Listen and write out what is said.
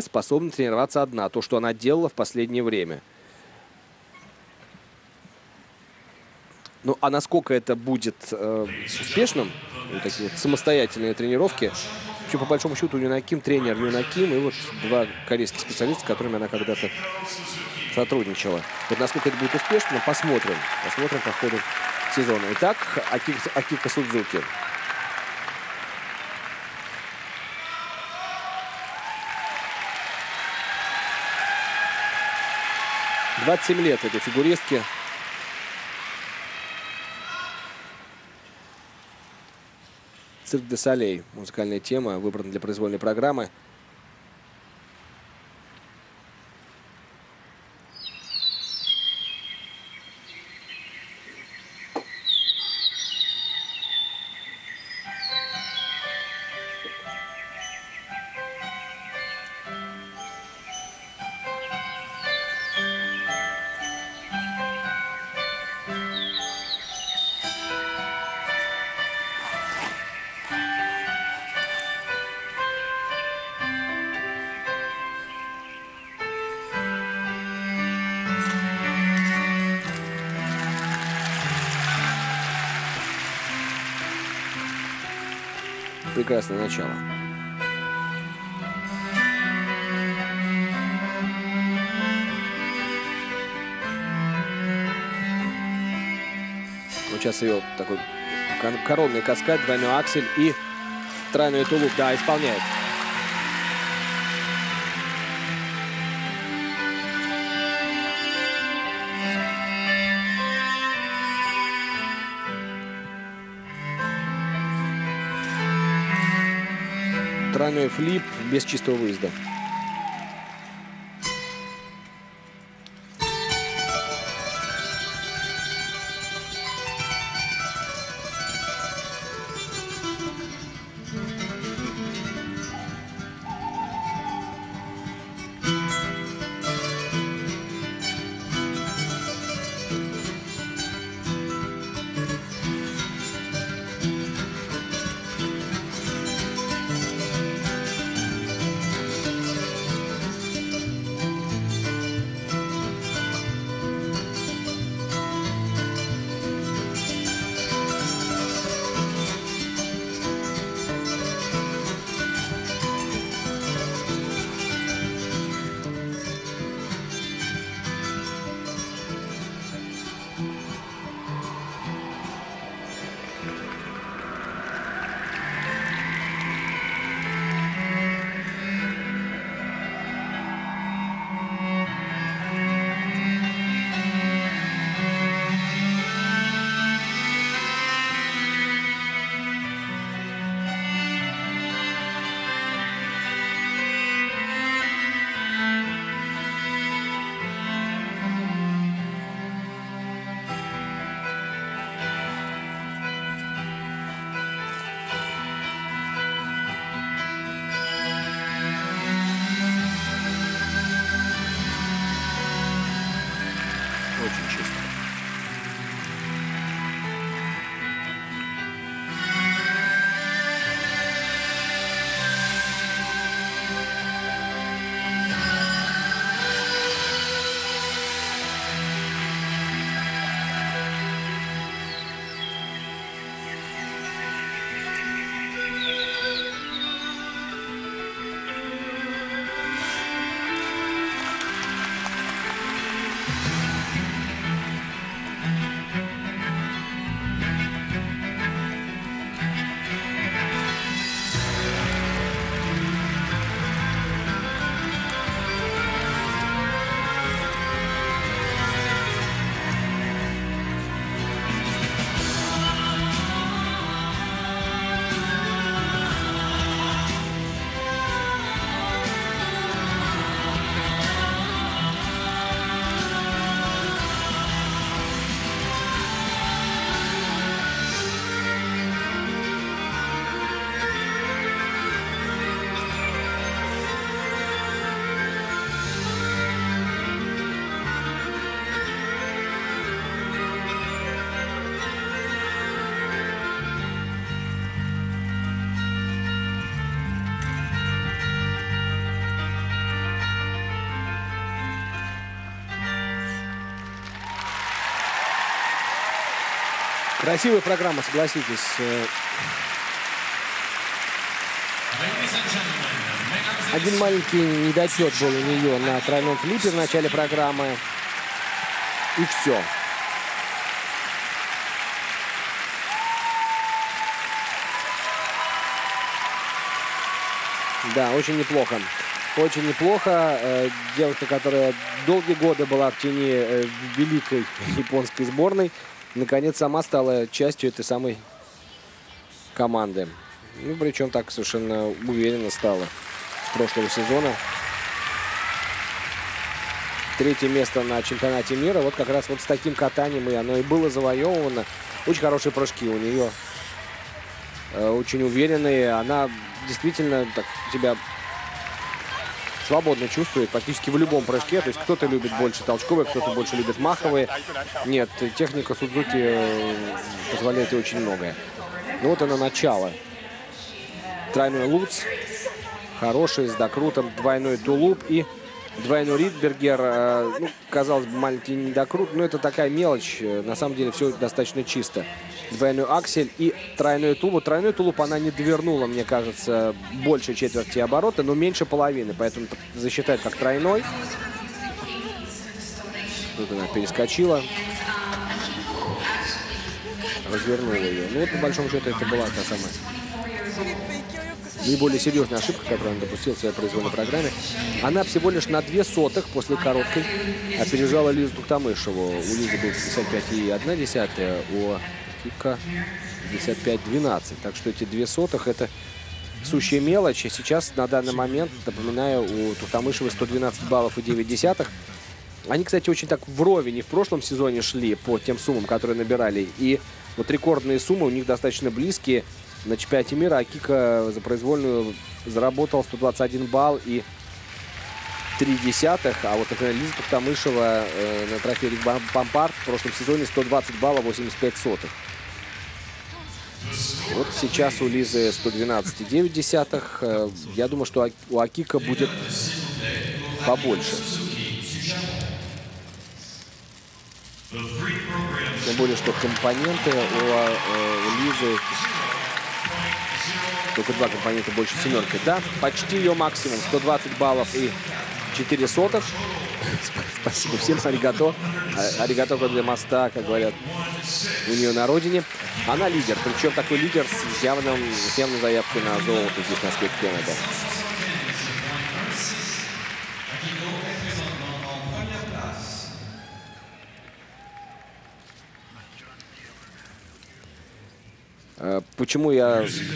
способна тренироваться одна, то, что она делала в последнее время. Ну, а насколько это будет э, успешным, вот такие вот самостоятельные тренировки, вообще, по большому счету, Юнаким тренер Юнаким и вот два корейских специалиста, с которыми она когда-то сотрудничала. Вот насколько это будет успешно, посмотрим. Посмотрим по ходу сезона. Итак, Акика Судзуки. 27 лет этой фигуристке. Цирк де Солей. Музыкальная тема выбрана для произвольной программы. Прекрасное начало. Вот сейчас ее такой коронный каскад, двойной аксель и тройной тулуп. Да, исполняет. Тройной флип без чистого выезда. Красивая программа, согласитесь. Один маленький недочет был у нее на тройном флипе в начале программы. И все. Да, очень неплохо. Очень неплохо. Э, девушка, которая долгие годы была в тени э, великой японской сборной, наконец сама стала частью этой самой команды. Ну, причем так совершенно уверенно стала с прошлого сезона. Третье место на чемпионате мира. Вот как раз вот с таким катанием и оно и было завоевано. Очень хорошие прыжки у нее. Э, очень уверенные. Она действительно так тебя свободно чувствует практически в любом прыжке. То есть кто-то любит больше толчковые, кто-то больше любит маховые. Нет, техника Судзуки э, позволяет ей очень многое. Ну вот она начало. Тройной луц. Хороший, с докрутом. Двойной тулуп и двойной Ридбергер. Э, ну, казалось бы, маленький недокрут, но это такая мелочь. На самом деле все достаточно чисто двойной аксель и тройной тулуп. Тройной тулуп она не довернула, мне кажется, больше четверти оборота, но меньше половины, поэтому засчитать как тройной. Тут она перескочила. Развернула ее. Ну вот, по большому счету, это была та самая наиболее серьезная ошибка, которую он допустил в своей произвольной программе. Она всего лишь на две сотых после короткой опережала Лизу Туктамышеву. У Лизы был 55,1, у Кика 55-12. Так что эти две сотых это сущая мелочь. Сейчас на данный момент, напоминаю, у Тухтамышева 112 баллов и 9 десятых. Они, кстати, очень так вровень и в прошлом сезоне шли по тем суммам, которые набирали. И вот рекордные суммы у них достаточно близкие. На чемпионате мира Акика за произвольную заработал 121 балл и 3 десятых. А вот, например, Лиза Тухтамышева э, на трофее Бампарт в прошлом сезоне 120 баллов 85 сотых. Вот сейчас у Лизы 112,9. Э, я думаю, что у Акика будет побольше. Тем более, что компоненты у, э, у Лизы только два компонента больше семерки. Да, почти ее максимум. 120 баллов и 4 сотых. Спасибо всем, аригато. А, аригато для моста, как говорят у нее на родине. Она лидер, причем такой лидер с, явным, с явной заявкой на золото здесь на Скейт Кеннеда. Почему я